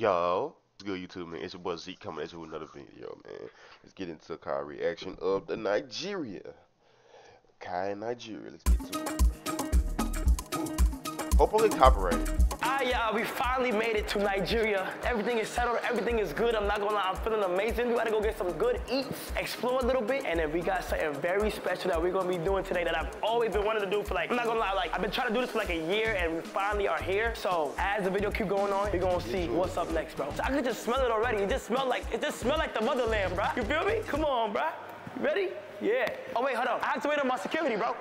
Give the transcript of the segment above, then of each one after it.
Yo, what's good YouTube man? It's your boy Zeke coming at you with another video, man. Let's get into Kai reaction of the Nigeria. Kai Nigeria. Let's get to it. Hopefully copyrighted. Ah, y'all, we finally made it to Nigeria. Everything is settled, everything is good. I'm not gonna lie, I'm feeling amazing. We gotta go get some good eats, explore a little bit, and then we got something very special that we're gonna be doing today that I've always been wanting to do for like, I'm not gonna lie, like, I've been trying to do this for like a year, and we finally are here. So, as the video keep going on, we're gonna see what's up next, bro. So I could just smell it already. It just smell like, it just smell like the motherland, bro. You feel me? Come on, bro. Ready? Yeah. Oh, wait, hold on. I have to wait on my security, bro.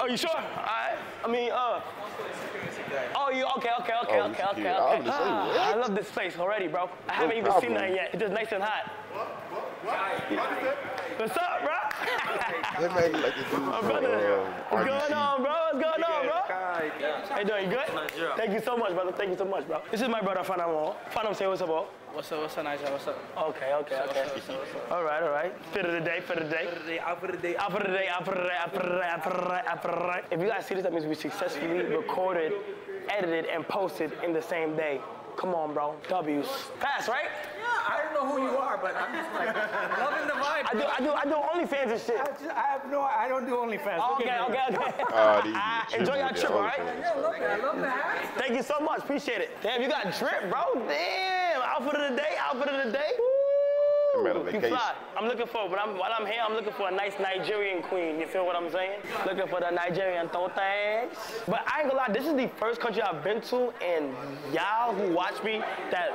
Oh, you sure? All right. I mean, uh. Oh, you okay? Okay, okay, Oh, okay, you okay. I okay. saying, Ah. I love this place already, bro. I haven't even seen that yet. It's just nice and hot. What's up, bro? That man look like the dude from brother. um, What's going on, bro? What's going on, bro? How you doing? You good? Thank you so much, brother. Thank you so much, bro. This is my brother, Fanamo. Fanamo, say what's up, bro. What's up, what's up, Niger? What's up? Okay, okay, okay. All right, all right. Fit of the day, fit of the day. Out for the day. Out for the day, out for the day, out for the day, out for the day, out for the day. If you guys see this, that means we successfully recorded, edited, and posted in the same day. Come on, bro. W's. Fast, right? Yeah, I don't know who you are, but I'm just like loving the vibe. I do, I do, I do OnlyFans and shit. I, just, I have no, I don't do OnlyFans. Look Okay, at okay, okay. Ah, these Ah, enjoy your trip, their all right? Yeah, I love that. I love that. Thank you so much. Appreciate it. Damn, you got drip, bro. Damn. Outfit of the day, outfit of the day. That You fly. I'm looking for, but I'm, while I'm here, I'm looking for a nice Nigerian queen. You feel what I'm saying? Looking for the Nigerian totex. But I ain't gonna lie, this is the first country I've been to, and y'all who watch me that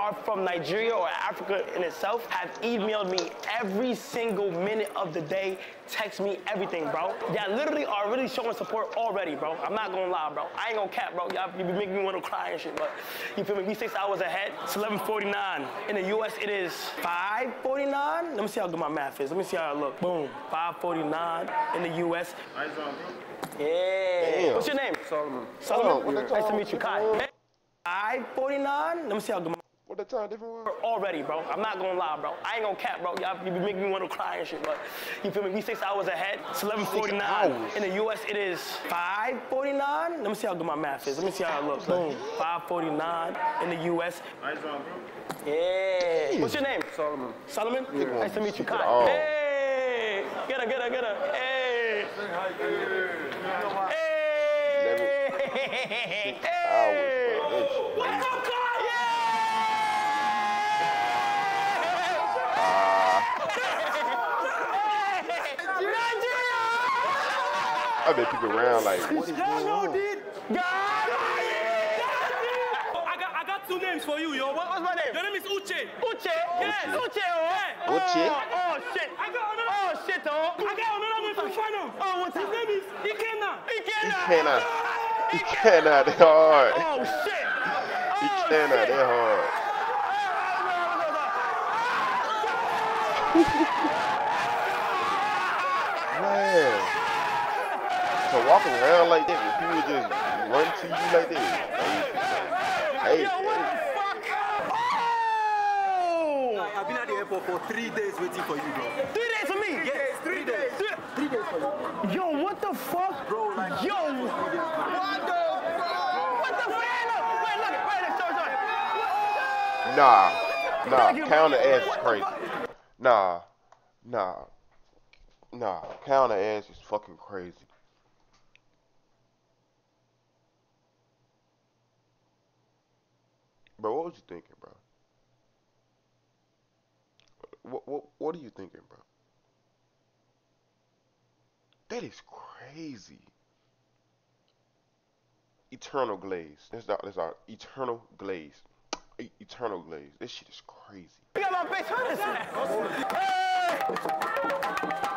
are from Nigeria or Africa in itself have emailed me every single minute of the day, text me everything, bro. Y'all literally are really showing support already, bro. I'm not gonna lie, bro. I ain't gonna cap, bro. Y'all you be making me want to cry and shit, but you feel me? We six hours ahead. It's 11:49. In the U.S., it is 5:49. Let me see how good my math is. Let me see how I look. Boom. 5:49 in the U.S. Yeah. Damn. What's your name? Solomon. Solomon. Hold on, what the nice to meet you, Kai. 5:49. Let me see how good my What the time different was? already, bro. I'm not gonna lie, bro. I ain't gonna cap, bro. Y'all you be making me want to cry and shit, but you feel me? We six hours ahead. It's 11:49. In the U.S., it is 5:49. Let me see how good my math is. Let me see how it looks. Boom. 5:49 in the U.S. Yeah. What's your name? Solomon. Solomon. Nice to meet you, Kai. Oh. Hey. Get her, get her, get her. Hey. Hey. Hey. Hours, bro. That's What's crazy. up, Kai? I bet people around like, what is going on? I got, I got two names for you, yo. What, What's my name? Your name is Uche. Uche. Yes, Uche. Oh, Uche? Oh, oh shit. I got another, Oh, shit, oh. I got another name from Fano. Oh, what's His name is Ikenna. He Ikenna. cannot. He cannot that hard. Oh, shit. He Oh, cannot shit. that hard. Oh, oh, Man. To walk around like that when people just run to you like that. Hey, Yo, what the fuck? Oh! I've been at the airport for three days waiting for you, bro. Three days for me. Yes, three days. Three- Three days for you. Yo, what the fuck? Bro, like- Yo. What the fuck? What the fuck? Look, Wait, look, wait, look, sorry, sorry. Nah, nah, counter ass is crazy. Nah, nah, nah, counter ass is fucking crazy. Bro, what was you thinking, bro? What what what are you thinking, bro? That is crazy. Eternal glaze. That's our, that's our eternal glaze. E- Eternal glaze. This shit is crazy. You got my face hurt. Hey!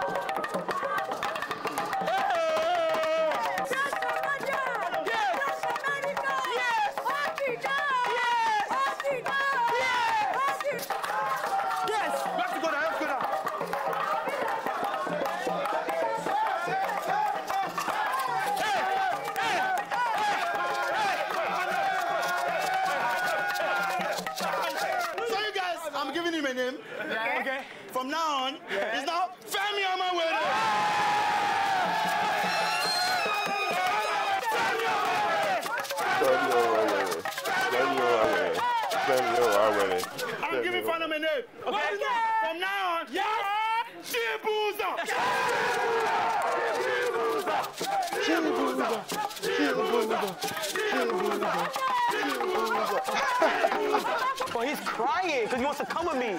Bro, he's crying because he wants to come with me.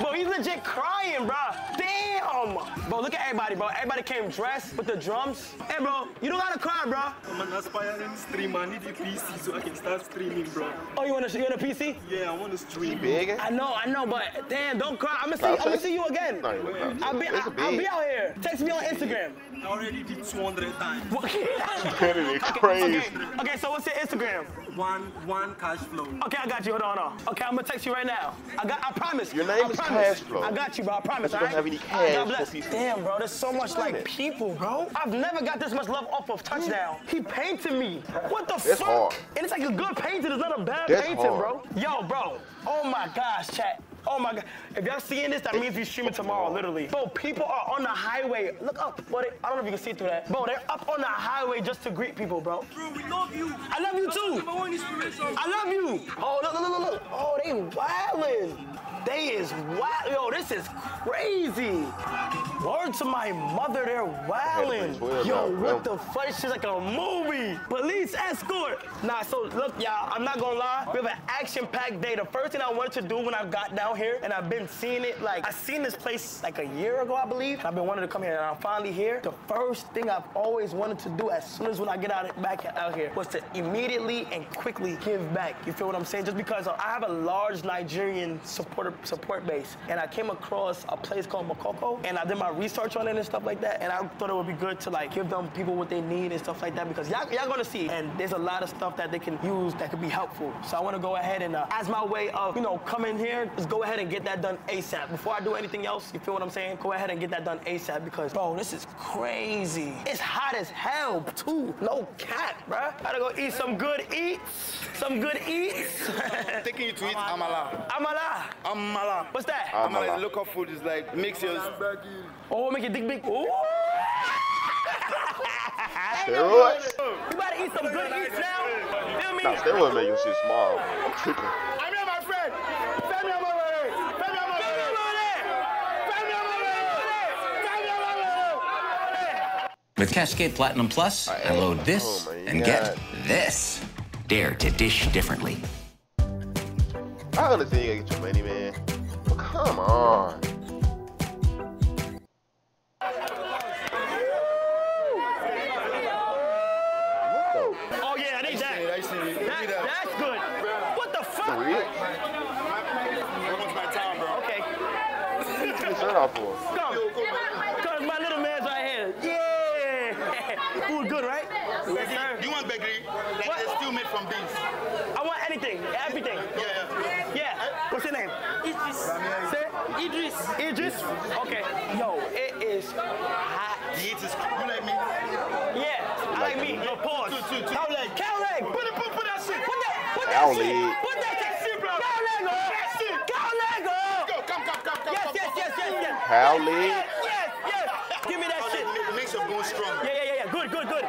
Bro, he's legit crying, bro. Damn. Bro, look at everybody, bro. Everybody came dressed with the drums. Hey, bro, you don't gotta cry, bro. I'm an aspiring streamer. I need a PC so I can start streaming, bro. Oh, you wanna you want a PC? Yeah, I want to stream. Big? I know, I know, but damn, don't cry. I'm gonna see, I'm gonna see you again. No, you. I'll be, It's a I'll be out here. Text me on Instagram. I already did 200 times. That is crazy. Okay, okay, so what's your Instagram? One, one cash flow. Okay, I got you. Hold on, hold on. Okay, I'm gonna text you right now. I got. I promise. Your name I is promise. Cashflow. I got you, bro. I promise. But you don't alright? have any God cash bless. for people. Damn, bro. There's so much like it. people, bro. I've never got this much love off of touchdown. He painted me. What the That's fuck? hard. And it's like a good painting. It's not a bad That's painting, hard. bro. Yo, bro. Oh my gosh, chat. Oh my god. If y'all seeing this, that means we streaming tomorrow, literally. Bro, people are on the highway. Look up. Bro, they, I don't know if you can see through that. Bro, they're up on the highway just to greet people, bro. Bro, we love you. I love you too. Number one inspiration. I love you. Oh, look, look, look, look, look. Oh, they wildin'. They is wild. Yo, this is crazy. Word to my mother, they're wildin'. Yo, what the fuck? Shit's like a movie. Police escort. Nah, so look, y'all, I'm not gonna lie. We have an action-packed day. The first thing I wanted to do when I got down here, and I've been seeing it, like, I seen this place like a year ago, I believe. I've been wanting to come here, and I'm finally here. The first thing I've always wanted to do as soon as when I get out back out here was to immediately and quickly give back. You feel what I'm saying? Just because I have a large Nigerian supporter support base, and I came across a place called Makoko, and I did my research on it and stuff like that, and I thought it would be good to like give them people what they need and stuff like that because y'all, y'all gonna see, and there's a lot of stuff that they can use that could be helpful. So I want to go ahead and, uh, as my way of, you know, coming here, just go ahead and get that done ASAP. Before I do anything else, you feel what I'm saying? Go ahead and get that done ASAP because, bro, this is crazy. It's hot as hell, too. No cap, bruh. I gotta go eat some good eats. Some good eats. Taking you to eat amala. Amala. Amala. What's that? Amala. Amala is local food. It's like mix your. Oh, make it dick big. Ooh. Steroids? You better eat some good eats now. Feel me? Nah, steroids make your shit small. I'm tripping. I'm here, my friend. Femi Amawere. Femi Amawere. Femi Amawere. Femi Amawere. With Cascade Platinum Plus, I am- load this oh and God. get this. Dare to dish differently. I understand you gotta get your money, man. But come on. Oh yeah, I need that. I see it. Give That, me that. that's good. What the the? fuck? Real? Welcome to my town, bro. Okay, Take your shirt off for. come. Cause my little man's right here. Yeah. Food good, right? Yes, sir. Do you want bakery? Like What? it's still made from beans. I want anything, everything. Yeah, Yeah. What's your name? Idris. Say Idris. Idris. Okay. Yo, it is hot. The heat. You like me? Yeah. I like me. No pause. Two, two, two. Cow leg. Cow leg. Put it, put, put that shit. Put that. Put that shit. leg. Put that shit, bro. Cow leg. on. That's it. Cow leg. on. Go, come, come, come, come. Yes, yes, yes, yes, yes. Cow Yes, leg? Yes, yes, yes. Give me that shit. it- It makes your bone strong. Yeah, yeah, yeah, yeah. Good, good, good.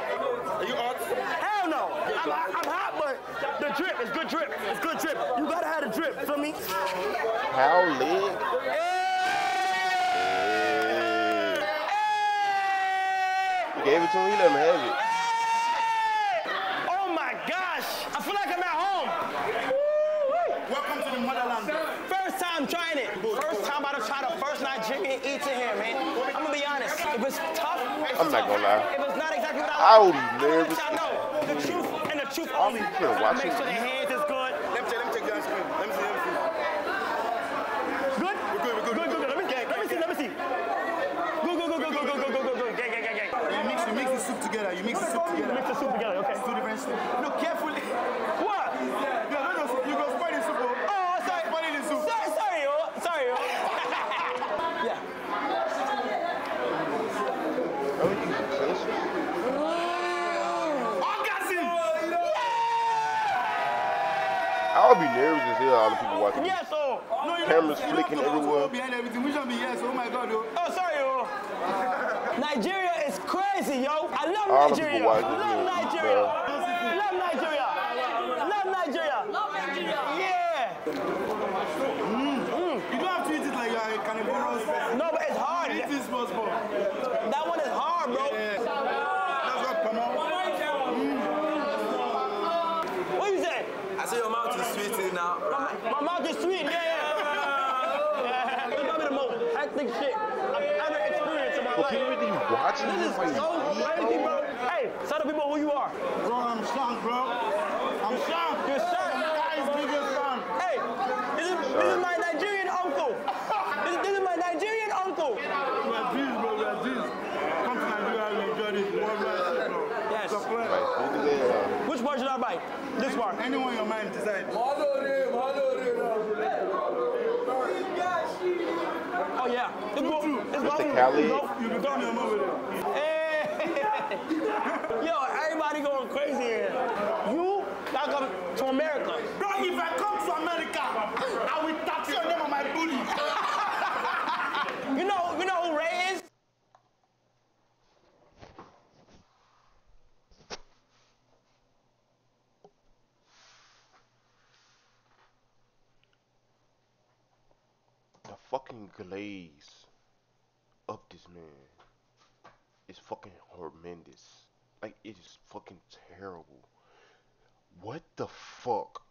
Are you hot? Hell no. I'm, I'm hot, but the drip is good drip. It's good drip. You gotta have the drip. Feel me? Cow leg? Hey! You gave it to him, you let him have it. Oh my gosh! I feel like I'm at home. Welcome to the motherland. First time trying it. First time about to try the first Nigerian eats in here, man. I'm gonna be honest. If it's tough, I'm not gonna lie. If it's not exactly what I I want, would I never- want y'all know the truth and the truth I'm only. gonna Make sure the hands is good. Let me take, let me take the ice cream. Let me see, let me see. Good? We're good, we're good, Good, good, good. Let me, let me see, let me see. Good, good, good, good, good, good, good, good, good, good. Gang, gang, gang, gang. You mix, you mix the soup together. You mix the soup together. Mix the soup together, okay. Two different soup. Look carefully. What? No, no, no. You go spoil the soup. oh. Oh, sorry. Spoil the soup. Sorry, sorry, yo. Sorry, yo. yeah. Oh, you utensils? Orgasm. I would be nervous as hell, all the people watching. me. Yeah, oh. so. No, you Cameras don't- you flicking don't oh. everywhere. go Behind everything. We should be yes. Oh my God, yo. Oh, sorry, yo. Nigeria is crazy, yo. I love All the Nigeria. people watching love Nigeria. bro. Love Nigeria. Love Nigeria. Love Nigeria. Yeah. Mm, mm. You don't have to eat it like you're a carnivorous person. No, but it's hard. Eat this small, small. That one is hard, bro. Yeah. That's what Pama. What you mm. say? I say your mouth is sweet now, right? My mouth is sweet. Yeah, yeah. yeah. It's probably the most hectic shit I've ever experienced in my But life. people really watching This is so crazy, bro. bro. Hey, tell the people who you are. Bro, I'm Shank, bro. I'm Shank. You're Shank. Guy's biggest fan. Hey, this is, this is my Nigerian uncle. This, this is my Nigerian uncle. We are G's, bro. We are G's. Come to Nigeria, you enjoy this worldwide shit, bro. Yes. Supply. Like, look at that. Which one should I buy? This one. Anyone in your mind decide. Oh yeah. It's go. It's go. Mr. Khaled. It's go. You become your mom with it. Hey. Yo, everybody going crazy here. You gotta come to America. Bro, if I come to America, I will tattoo your name on my booty. You know, you know who Ray is? The fucking glaze of this man is fucking horrendous. Like, it is fucking terrible. What the fuck?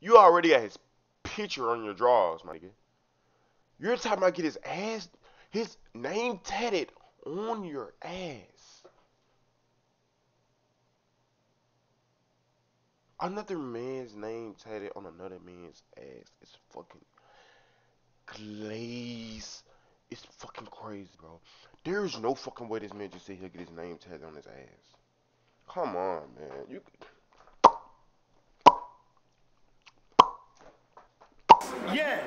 You already got his picture on your drawers, my nigga. You're talking about get his ass, his name tatted on your ass. Another man's name tatted on another man's ass is fucking glaze. It's fucking crazy, bro. There is no fucking way this man just said he'll get his name tatted on his ass. Come on, man. You. Yeah.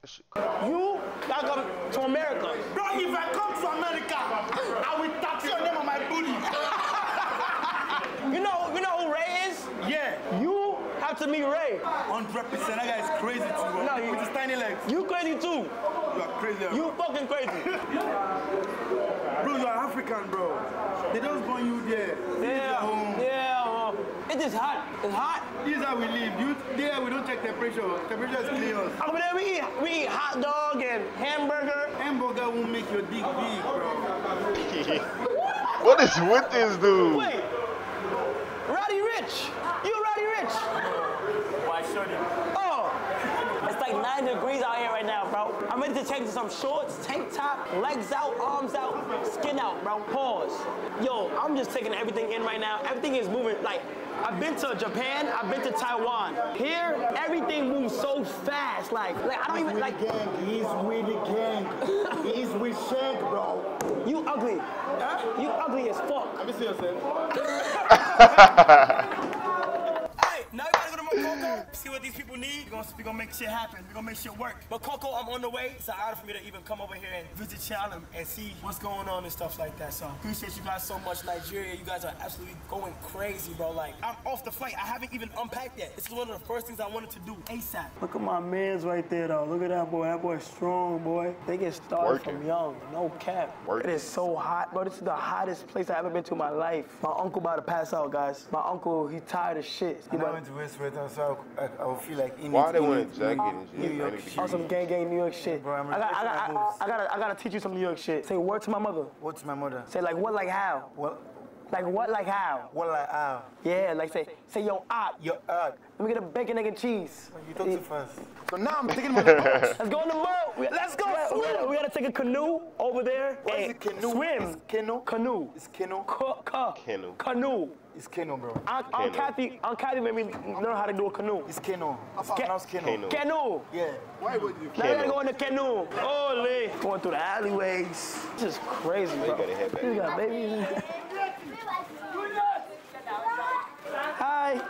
That shit. You gotta come to America. Bro, if I come to America, I will tattoo your name on my booty. You know, you know who Ray is? Yeah. You have to meet Ray. 100%. That guy is crazy too, bro. No, you- With his tiny legs. You crazy too. You are crazy. bro. You fucking crazy. Bro, you are African, bro. They don't born you there. This is your Yeah, yeah. uh, It's hot. It's hot. This is how we live. You there, we don't check temperature. Temperature is clear. Over there, we eat, we eat hot dog and hamburger. Hamburger won't make your dick big, bro. what is with this dude? Wait, Roddy Ricch. You Roddy Ricch? Why should you? Oh, it's like nine degrees out here right now, bro. I'm ready to change to some shorts, tank top, legs out, arms out, skin out, bro. Pause. Yo, I'm just taking everything in right now. Everything is moving. Like, I've been to Japan, I've been to Taiwan. Here, everything moves so fast. Like, like I don't even like. gang. He's with the gang. He's with Shank, bro. You ugly. Huh? You ugly as fuck. Let me see yourself. Hey, now you gotta go to my Coco, see what these people need. We're gonna, we gonna make shit happen. We're gonna make shit work. But Coco, I'm on the way. It's an honor for me to even come over here and visit y'all and, and see what's going on and stuff like that. So appreciate you guys so much, Nigeria. You guys are absolutely going crazy, bro. Like, I'm off the flight. I haven't even unpacked yet. This is one of the first things I wanted to do ASAP. Look at my mans right there, though. Look at that boy. That boy's strong, boy. They get started Working. from young. No cap. Working. It is so hot, bro. This is the hottest place I've ever been to in my life. My uncle about to pass out, guys. My uncle, he tired of shit. He And I about- went to West Sweater, so Feel like in Why it, they in want it, jacket in and New? York to shit. on some gang gang New York shit. Bro, I'm I, got, I, got, respecting I, my I, gotta, I gotta teach you some New York shit. Say word to my mother. What's my mother? Say like what, like how? What? Like what, like how? What like how? Yeah, like say, say yo op. Your art. Let me get a bacon, egg, and cheese. You talk too fast. So now I'm taking my boat. Let's go on the boat. We- Let's go. We gotta, we gotta take a canoe over there What is and it, canoe? swim. It's canoe? Canoe. It's canoe. Ca- ca- Canoe. Canoe. It's canoe, bro. Aunt, Aunt Kathy, Aunt Kathy made me learn how to do a canoe. It's canoe. It's Ca- canoe. Canoe. Canoe. Yeah. Why would you? Now we gotta go in the canoe. Holy. Going through the alleyways. This is crazy, bro. You gotta head back. You got babies. Hi.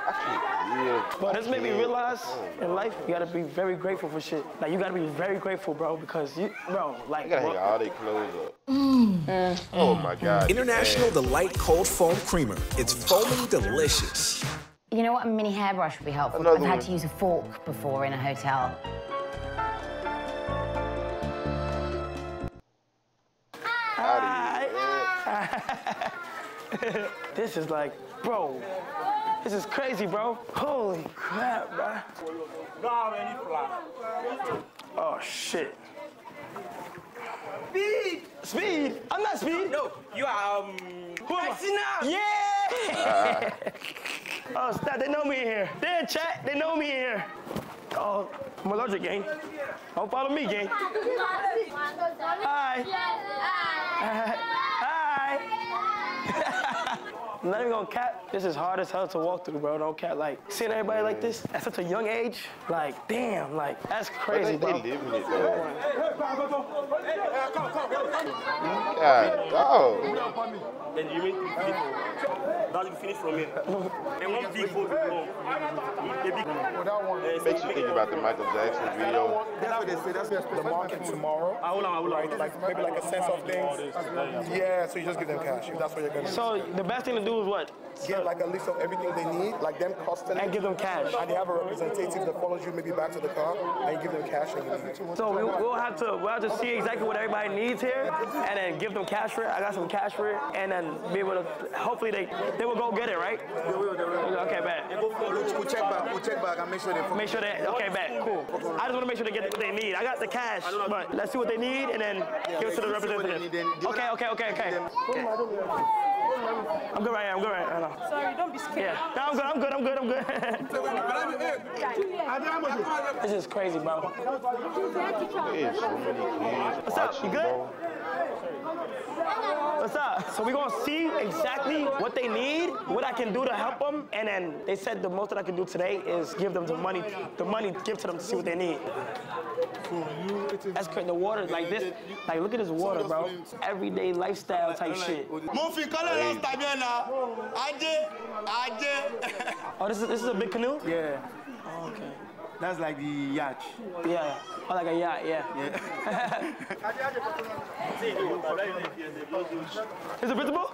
But this made me realize in life, you gotta be very grateful for shit. Like, you gotta be very grateful, bro, because you, bro, like, You gotta hang all their clothes up. Mm. Oh my god. International Delight Cold Foam Creamer. It's foaming delicious. You know what? A mini hairbrush would be helpful. Another I've had one. to use a fork before in a hotel. This is like, bro, This is crazy, bro. Holy crap, bro. Don't have any flag. Oh shit. Speed! Speed? I'm not speed. No, you are um. Who am I? Yeah! oh, stop. They know me in here. They in chat. They know me in here. Oh, I'm allergic, gang. Don't follow me, gang. Hi. Hi. I'm not even gonna cap. This is hard as hell to walk through, bro. Don't cap. Like, seeing everybody like this at such a young age, like, damn, like, that's crazy, they, they bro. it though. God. Then you make it finish. Now you finish from here. And one eh, big boat will come. A big one. Makes you think about the Michael Jackson video. That's what they say. That's the market tomorrow. Ah, hold on, hold on. Right? Like maybe like a sense of things. Yeah, so you just give them cash that's what you're gonna So the best thing to do is what? Get like a list of everything they need, like them costing And give them cash. And they have a representative that follows you maybe back to the car and you give them cash and you leave. So we, we'll have to we'll have to see exactly what everybody needs here, and then give them cash for it. I got some cash for it, and then be able to. Hopefully they they will go get it, right? They will, they will. Okay, bet. We'll, we'll check back. We'll check back and make sure they. Make sure they okay, bet. Cool. I just want to make sure they get what they need. I got the cash, but let's see what they need, and then give it to the you see what they representative. need, then give it Okay, okay, okay, okay. I'm good right here. I'm good right here. No, no. Sorry, don't be scared. Yeah. No, I'm good. I'm good. I'm good. I'm good. this is crazy, bro. There's so many kids What's up? You good? What's up? So we're gonna see exactly what they need, what I can do to help them, and then they said the most that I can do today is give them the money, the money, give to them to see what they need. That's crazy. The water like this, like look at this water, bro. Everyday lifestyle type shit. Mo fi kọ́lẹ̀ last time yẹn na. Ajé, ajé. Oh, this is this is a big canoe. Yeah, Oh, okay. that's like the yacht. Yeah. Oh, like a yacht. Yeah. Is the principal?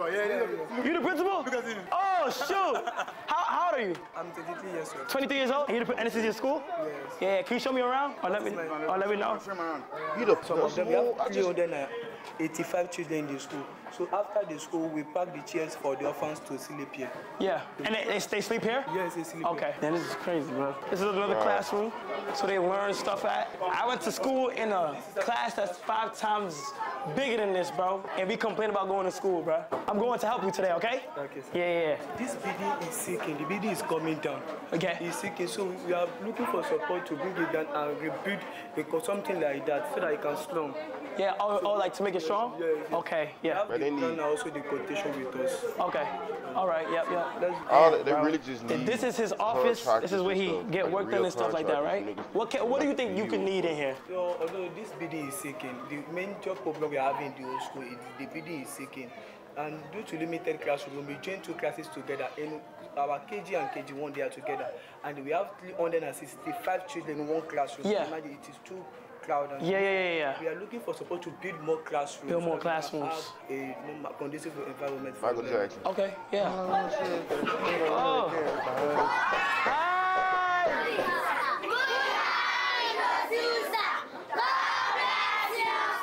You the principal? Oh shoot! How, how old are you? I'm 23 years old. 23 years old? And you the and this is your school? Yes. Yeah. Can you show me around? Or let me or let me know. You the Some of them, we principal? I have just 385 uh, children in the school. So after the school, we pack the chairs for the orphans to sleep here. Yeah. And they, they, they sleep here? Yes, they sleep Okay. Then this is crazy, bro. This is another classroom, so they learn stuff at. I went to school in a class that's five times bigger than this, bro. And we complain about going to school, bro. I'm going to help you today, okay? Okay, sir. Yeah, yeah, This building is sinking. The building is coming down. Okay. It's sinking. So we are looking for support to bring it down and uh, rebuild because something like that so that it can slum. yeah. Yeah. Oh, oh, like to make it strong? Yeah, yeah. Okay. Yeah. Have But they need- plan also the quotation with us. Okay. All right. Yep. Yep. Let's all they really just need. This is his office. This is where he contractors and get stuff, work done and stuff like that, right? contractors. What can, What do you think you could need in here? So, although this building is sinking, the major problem we have in the whole school is the building is sinking. And due to limited classroom, we join two classes together. In our KG and KG1, they are together. And we have 365 children in one classroom. Yeah. Imagine it is too crowded. Yeah, yeah, yeah, yeah. We are looking for support to build more classrooms. Build more so that we can classrooms. Have a more conducive environment. for them. Okay. Yeah. Oh. Hi.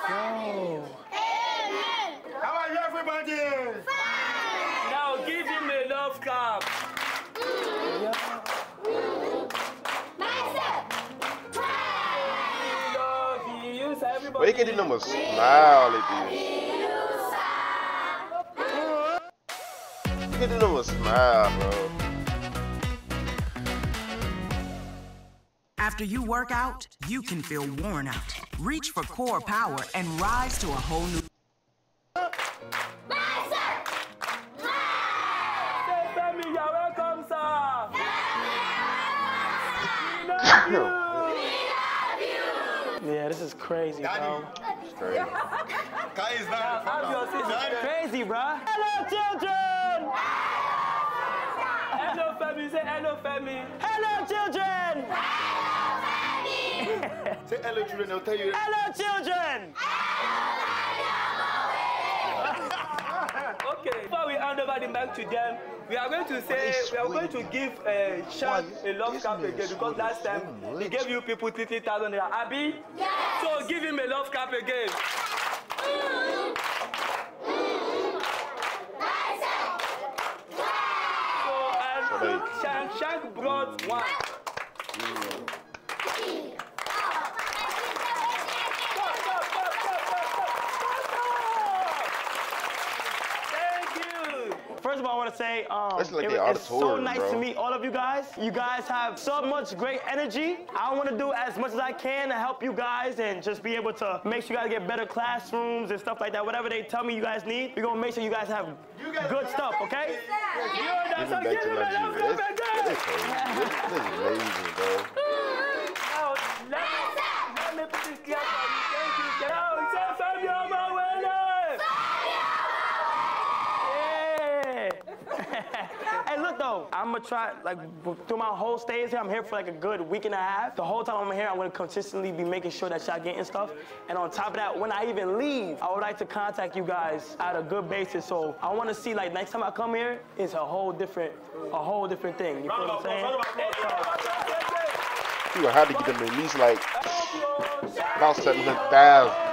Yo. How are you, everybody? Now give him a love clap. Love you, so everybody. But he can do them a smile at this. You can do them a smile, bro. After you work out, you can feel worn out. Reach for core power and rise to a whole new. Say, Femi, you're welcome, sir. Yeah, this is crazy, bro. It's crazy. Kai is not. How's your sister? Crazy, bro. Hello, children. Hello, Femi. Say hello, Femi. Hello, children. Say hello, children. They'll tell you. Hello, children. Okay, before we hand over the mic to them, we are going to say, we are going to give uh, Sean a love man again because last time he gave you people 3,000 naira. Abby? So give him a love clap again. So, and. Shank, shank, broad, one. Of all, I want to say um, like it- it's so nice bro. to meet all of you guys. You guys have so much great energy. I want to do as much as I can to help you guys and just be able to make sure you guys get better classrooms and stuff like that. Whatever they tell me you guys need, we're going to make sure you guys have good stuff, okay? Giving back to Nigeria. That's, that's crazy. This, this is amazing, bro. I'm gonna try, like, through my whole stays here, I'm here for like a good week and a half. The whole time I'm here, I'm gonna consistently be making sure that y'all getting stuff. And on top of that, when I even leave, I would like to contact you guys at a good basis. So I wanna see, like, next time I come here, it's a whole different, a whole different thing. You what I'm saying? You had to get them at least like about 700,000.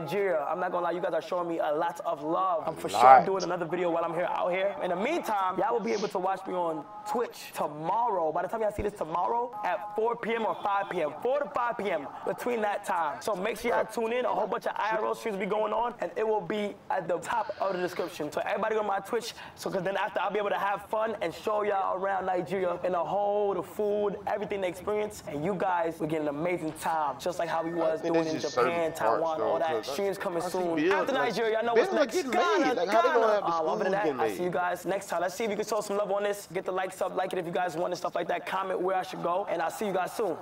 Nigeria, I'm not gonna lie, you guys are showing me a lot of love. I'm for sure Lot. doing another video while I'm here out here. In the meantime, y'all will be able to watch me on Twitch tomorrow. By the time y'all see this tomorrow at 4 p.m. or 5 p.m. 4 to 5 p.m. between that time. So make sure y'all tune in. A whole bunch of IRL streams will be going on, and it will be at the top of the description. So everybody go to my Twitch, so because then after I'll be able to have fun and show y'all around Nigeria and the whole, the food, everything they experience, and you guys will get an amazing time, just like how we was doing in Japan, Taiwan, all that. Streams coming soon. bills, After like, Nigeria, I know what's next. Ghana, made. Like, how they gonna Ghana. have the Um, other than that, I see you guys next time. Let's see if you can show some love on this. Get the likes up, like it if you guys want and stuff like that. Comment where I should go, and I'll see you guys soon.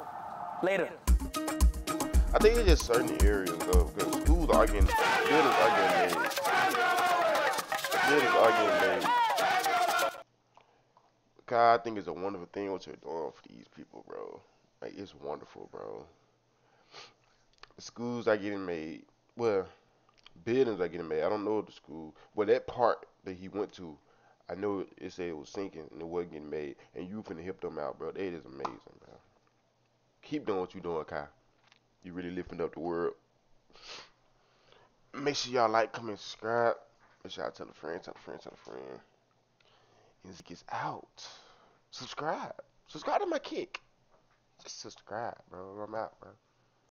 Later. I think it's just certain areas though, because schools are getting, buildings are getting made. Buildings are getting made. God, I think it's a wonderful thing what you're doing for these people, bro. Like it's wonderful, bro. The Schools are getting made. Well, buildings are getting made. I don't know the school. Well, that part that he went to, I know it said it was sinking and it wasn't getting made. And you finna help them out, bro. That is amazing, bro. Keep doing what you're doing, Kai. You're really lifting up the world. Make sure y'all like, comment, subscribe. Make sure y'all tell a friend, tell a friend, tell a friend. And it gets out. Subscribe. Subscribe to my kick. Just subscribe, bro. I'm out, bro.